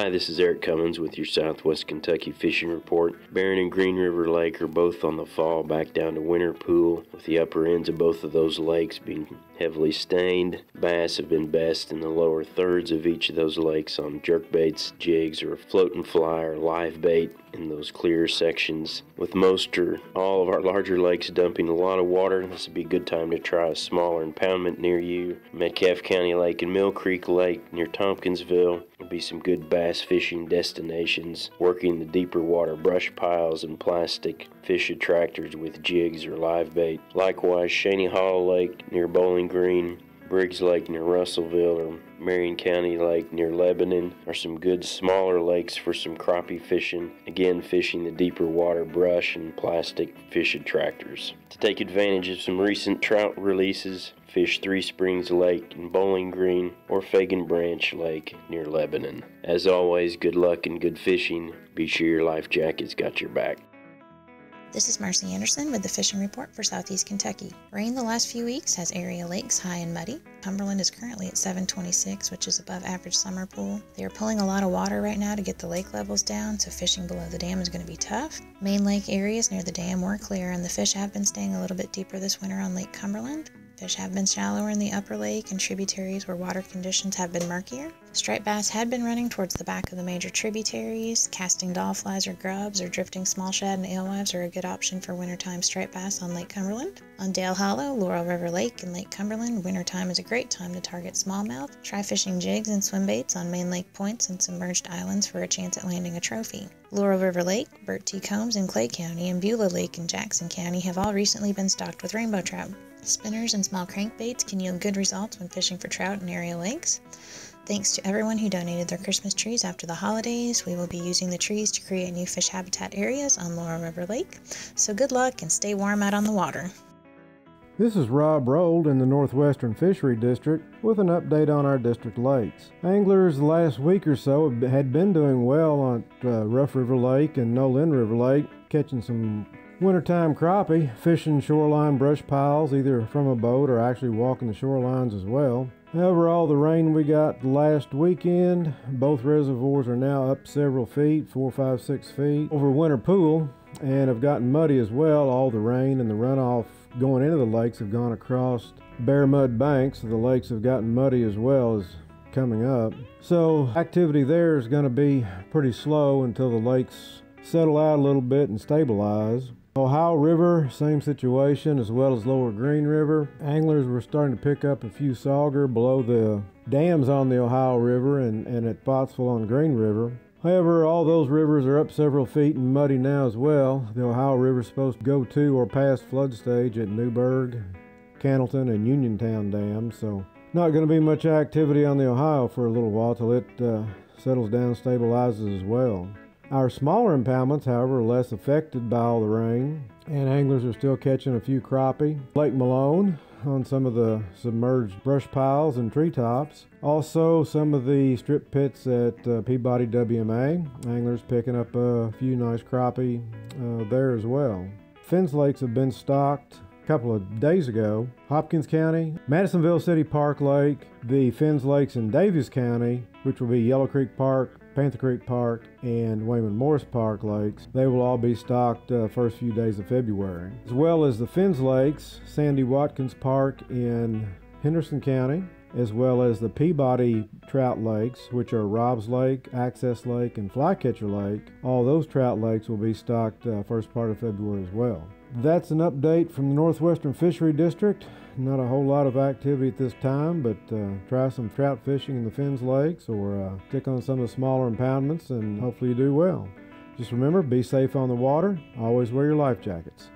Hi, this is Eric Cummins with your Southwest Kentucky Fishing Report. Barren and Green River Lake are both on the fall back down to winter pool, with the upper ends of both of those lakes being heavily stained. Bass have been best in the lower thirds of each of those lakes on jerkbaits, jigs, or float and fly or live bait in those clear sections. With most or all of our larger lakes dumping a lot of water, this would be a good time to try a smaller impoundment near you. Metcalfe County Lake and Mill Creek Lake near Tompkinsville be some good bass fishing destinations, working the deeper water brush piles and plastic fish attractors with jigs or live bait. Likewise, Shanty Hollow Lake near Bowling Green, Briggs Lake near Russellville, or Marion County Lake near Lebanon are some good smaller lakes for some crappie fishing. Again, fishing the deeper water brush and plastic fish attractors. To take advantage of some recent trout releases, fish Three Springs Lake in Bowling Green or Fagan Branch Lake near Lebanon. As always, good luck and good fishing. Be sure your life jacket's got your back. This is Marcy Anderson with the Fishing Report for Southeast Kentucky. Rain the last few weeks has area lakes high and muddy. Cumberland is currently at 726, which is above average summer pool. They are pulling a lot of water right now to get the lake levels down, so fishing below the dam is going to be tough. Main lake areas near the dam were clear, and the fish have been staying a little bit deeper this winter on Lake Cumberland. Fish have been shallower in the upper lake and tributaries where water conditions have been murkier. Striped bass had been running towards the back of the major tributaries. Casting flies or grubs or drifting small shad and alewives are a good option for wintertime striped bass on Lake Cumberland. On Dale Hollow, Laurel River Lake, and Lake Cumberland, wintertime is a great time to target smallmouth. Try fishing jigs and swim baits on main lake points and submerged islands for a chance at landing a trophy. Laurel River Lake, Bert T. Combs in Clay County, and Beulah Lake in Jackson County have all recently been stocked with rainbow trout. Spinners and small crankbaits can yield good results when fishing for trout in area lakes. Thanks to everyone who donated their Christmas trees after the holidays. We will be using the trees to create new fish habitat areas on Laurel River Lake. So good luck and stay warm out on the water. This is Rob Rold in the Northwestern Fishery District with an update on our district lakes. Anglers the last week or so had been doing well on uh, Rough River Lake and Nolin River Lake, catching some Wintertime crappie, fishing shoreline brush piles either from a boat or actually walking the shorelines as well. However, all the rain we got last weekend, both reservoirs are now up several feet, four, five, six feet, over winter pool, and have gotten muddy as well. All the rain and the runoff going into the lakes have gone across bare mud banks, so the lakes have gotten muddy as well as coming up. So activity there is going to be pretty slow until the lakes settle out a little bit and stabilize. Ohio River, same situation, as well as Lower Green River. Anglers were starting to pick up a few sauger below the dams on the Ohio River and, and at Pottsville on Green River. However, all those rivers are up several feet and muddy now as well. The Ohio River is supposed to go to or past flood stage at Newburgh, Cannelton, and Uniontown dams, so not going to be much activity on the Ohio for a little while till it uh, settles down, stabilizes as well. Our smaller impoundments, however, are less affected by all the rain, and anglers are still catching a few crappie. Lake Malone on some of the submerged brush piles and treetops. Also, some of the strip pits at uh, Peabody WMA. Anglers picking up a few nice crappie uh, there as well. Fins lakes have been stocked a couple of days ago. Hopkins County, Madisonville City Park Lake, the Fins Lakes in Daviess County, which will be Yellow Creek Park, Panther Creek Park, and Waymond Morris Park lakes. They will all be stocked uh, first few days of February. As well as the Fins Lakes, Sandy Watkins Park in Henderson County, as well as the Peabody Trout Lakes, which are Robbs Lake, Access Lake, and Flycatcher Lake. All those trout lakes will be stocked uh, first part of February as well. That's an update from the Northwestern Fishery District. Not a whole lot of activity at this time, but uh, try some trout fishing in the Fins Lakes or uh, stick on some of the smaller impoundments and hopefully you do well. Just remember, be safe on the water. Always wear your life jackets.